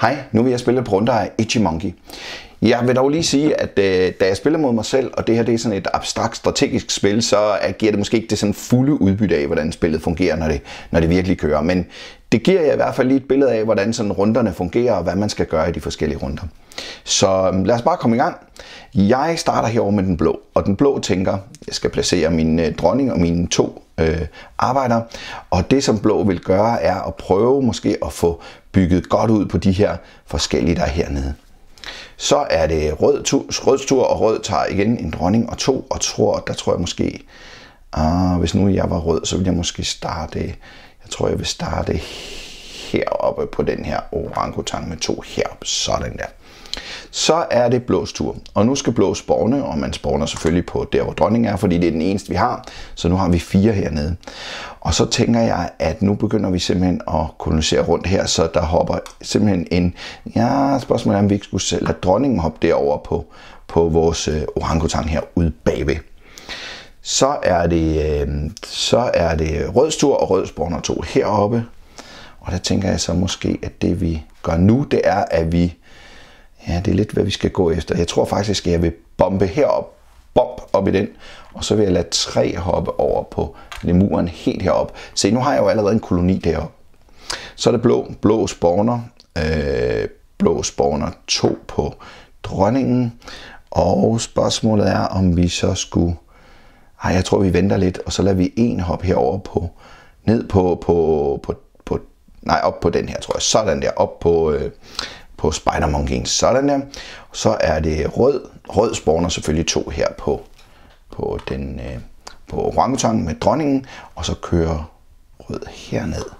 Hej, nu vil jeg spille på runder af Itchy Monkey. Jeg vil dog lige sige, at øh, da jeg spiller mod mig selv, og det her det er sådan et abstrakt strategisk spil, så giver det måske ikke det sådan fulde udbytte af, hvordan spillet fungerer, når det, når det virkelig kører. Men det giver jeg i hvert fald lige et billede af, hvordan sådan runderne fungerer, og hvad man skal gøre i de forskellige runder. Så øhm, lad os bare komme i gang. Jeg starter herover med den blå, og den blå tænker, jeg skal placere min øh, dronning og mine to øh, arbejdere. Og det som blå vil gøre, er at prøve måske at få bygget godt ud på de her forskellige, der er hernede. Så er det rød, tu, rød tur, og rød tager igen en dronning og to, og tror, der tror jeg måske, ah, hvis nu jeg var rød, så ville jeg måske starte, jeg tror jeg vil starte heroppe på den her orangutang med to heroppe, sådan der. Så er det blås tur, og nu skal blå spawne, og man spawner selvfølgelig på der, hvor dronningen er, fordi det er den eneste, vi har. Så nu har vi fire hernede. Og så tænker jeg, at nu begynder vi simpelthen at kolonisere rundt her, så der hopper simpelthen en... Ja, spørgsmålet er, om vi ikke skulle lade dronningen hoppe derover på, på vores øh, orangutang her ude bagved. Så er det, øh, så er det rødstur og rød spawner to heroppe. Og der tænker jeg så måske, at det vi gør nu, det er, at vi Ja, det er lidt, hvad vi skal gå efter. Jeg tror faktisk, at jeg vil bombe herop, bomb op i den, og så vil jeg lade tre hoppe over på lemuren helt herop. Se, nu har jeg jo allerede en koloni deroppe. Så er det blå, blå spawner, øh, blå spawner 2 på dronningen, og spørgsmålet er, om vi så skulle... Ej, jeg tror, vi venter lidt, og så lader vi en hop herover på, ned på, på, på, på, nej, op på den her, tror jeg. Sådan der, op på, øh, på Spider Monkey. Sådan der. Så er det rød. Rød spawner selvfølgelig to her på, på, den, øh, på orangutangen med dronningen, og så kører rød herned.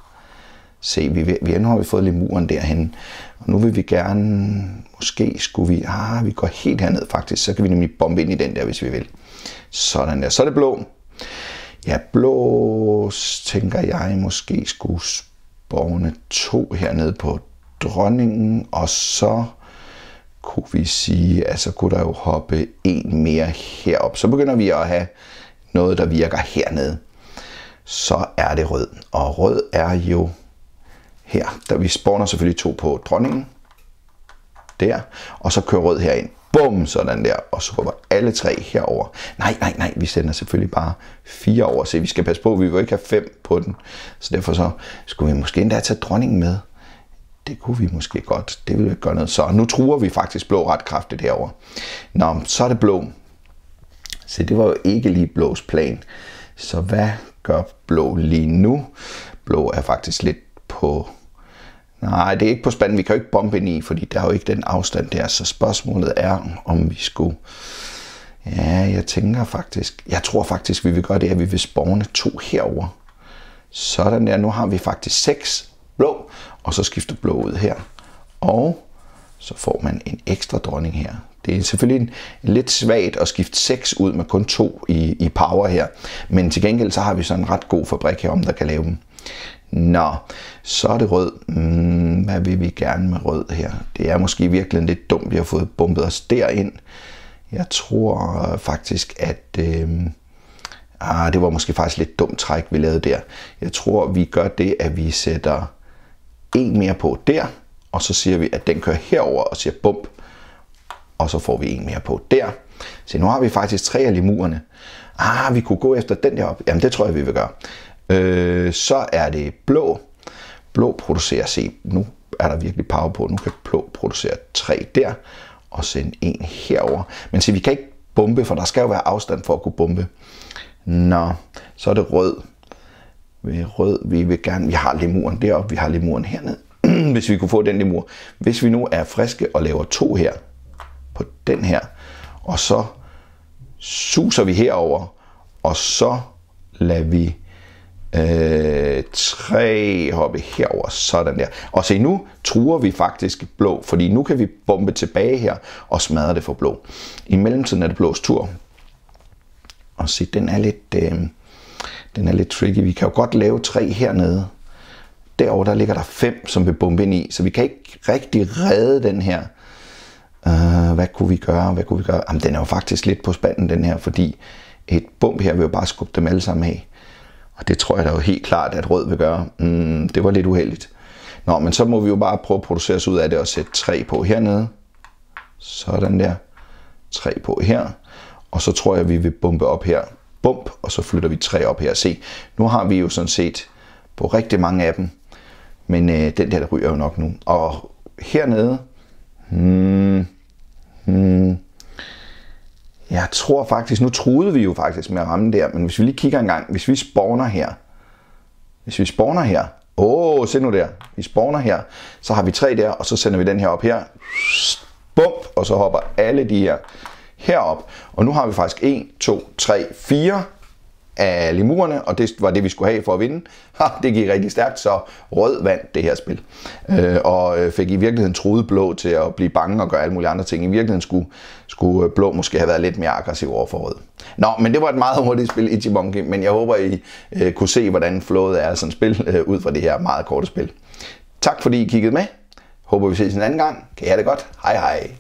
Se, vi, vi, nu har vi fået lemuren derhen, og nu vil vi gerne, måske skulle vi, ah, vi går helt herned faktisk, så kan vi nemlig bombe ind i den der, hvis vi vil. Sådan der. Så er det blå. Ja, blå tænker jeg måske skulle spawne to hernede på dronningen, og så kunne vi sige, at så kunne der jo hoppe en mere herop. Så begynder vi at have noget, der virker hernede. Så er det rød. Og rød er jo her. Der vi spawner selvfølgelig to på dronningen. Der. Og så kører rød herind. Bum, sådan der. Og så hopper alle tre herover. Nej, nej, nej, vi sender selvfølgelig bare fire over. Se, vi skal passe på, vi vil ikke have fem på den. Så derfor så skulle vi måske endda tage dronningen med det kunne vi måske godt. Det ville gøre noget. Så nu truer vi faktisk blå ret kraftigt herover. Nå, så er det blå. Se, det var jo ikke lige blås plan. Så hvad gør blå lige nu? Blå er faktisk lidt på... Nej, det er ikke på spanden. Vi kan jo ikke bombe ind i, fordi der er jo ikke den afstand der. Så spørgsmålet er, om vi skulle... Ja, jeg tænker faktisk... Jeg tror faktisk, vi vil gøre det, at vi vil spawne to herover. Sådan der. Nu har vi faktisk seks blå, og så skifter blå ud her. Og så får man en ekstra dronning her. Det er selvfølgelig en, en lidt svagt at skifte 6 ud med kun to i, i power her. Men til gengæld så har vi sådan en ret god fabrik her, om der kan lave dem. Nå, så er det rød. Mm, hvad vil vi gerne med rød her? Det er måske virkelig lidt dumt, vi har fået bumpet os derind. Jeg tror faktisk, at... Øh, ah, det var måske faktisk lidt dumt træk, vi lavede der. Jeg tror, vi gør det, at vi sætter en mere på der, og så siger vi, at den kører herover og siger bump, og så får vi en mere på der. Så nu har vi faktisk tre af lemurerne. Ah, vi kunne gå efter den der op. Jamen, det tror jeg, vi vil gøre. Øh, så er det blå. Blå producerer, se, nu er der virkelig power på. Nu kan blå producere tre der, og sende en herover. Men se, vi kan ikke bombe, for der skal jo være afstand for at kunne bombe. Nå, så er det rød ved rød. Vi vil gerne, vi har lemuren deroppe, vi har lemuren hernede. Hvis vi kunne få den lemur. Hvis vi nu er friske og laver to her på den her, og så suser vi herover, og så lader vi øh, tre hoppe herover, sådan der. Og se, nu truer vi faktisk blå, fordi nu kan vi bombe tilbage her og smadre det for blå. I mellemtiden er det blås tur. Og se, den er lidt... Øh, den er lidt tricky. Vi kan jo godt lave tre hernede. Derover der ligger der fem, som vil bombe ind i, så vi kan ikke rigtig redde den her. Uh, hvad kunne vi gøre? Hvad kunne vi gøre? Jamen, den er jo faktisk lidt på spanden, den her, fordi et bump her vil jo bare skubbe dem alle sammen af. Og det tror jeg da jo helt klart, at rød vil gøre. Mm, det var lidt uheldigt. Nå, men så må vi jo bare prøve at producere os ud af det og sætte 3 på hernede. Sådan der. 3 på her. Og så tror jeg, vi vil bumpe op her. Bump, og så flytter vi 3 op her. Se, nu har vi jo sådan set på rigtig mange af dem. Men øh, den der, der ryger jo nok nu. Og hernede, hmm, tror faktisk, nu troede vi jo faktisk med at ramme der, men hvis vi lige kigger en gang, hvis vi spawner her, hvis vi spawner her, åh, oh, se nu der, vi spawner her, så har vi tre der, og så sender vi den her op her, bum, og så hopper alle de her herop. Og nu har vi faktisk 1, 2, 3, 4 af lemurerne, og det var det, vi skulle have for at vinde. Ha, det gik rigtig stærkt, så rød vandt det her spil. Øh, og øh, fik i virkeligheden truet blå til at blive bange og gøre alle mulige andre ting. I virkeligheden skulle, skulle øh, blå måske have været lidt mere aggressiv over for rød. Nå, men det var et meget hurtigt spil, Ichimonki, men jeg håber, I øh, kunne se, hvordan flowet er sådan et spil øh, ud fra det her meget korte spil. Tak fordi I kiggede med. Håber vi ses en anden gang. Kan I have det godt. Hej hej.